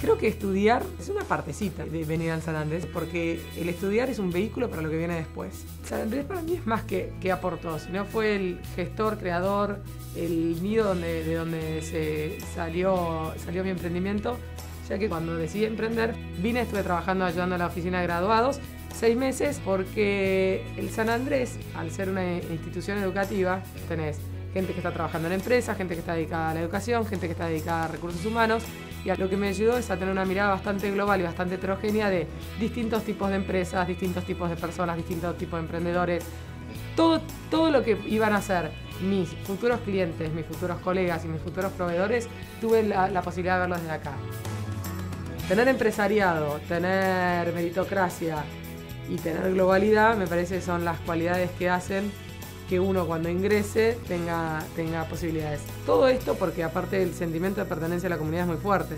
Creo que estudiar es una partecita de venir al San Andrés, porque el estudiar es un vehículo para lo que viene después. San Andrés para mí es más que, que aportó, sino fue el gestor, creador, el nido donde, de donde se salió, salió mi emprendimiento, ya que cuando decidí emprender, vine, estuve trabajando ayudando a la oficina de graduados seis meses porque el San Andrés, al ser una institución educativa, tenés gente que está trabajando en empresas, gente que está dedicada a la educación, gente que está dedicada a recursos humanos. Y lo que me ayudó es a tener una mirada bastante global y bastante heterogénea de distintos tipos de empresas, distintos tipos de personas, distintos tipos de emprendedores. Todo, todo lo que iban a ser mis futuros clientes, mis futuros colegas y mis futuros proveedores, tuve la, la posibilidad de verlos desde acá. Tener empresariado, tener meritocracia y tener globalidad me parece que son las cualidades que hacen que uno cuando ingrese tenga, tenga posibilidades. Todo esto porque aparte el sentimiento de pertenencia a la comunidad es muy fuerte.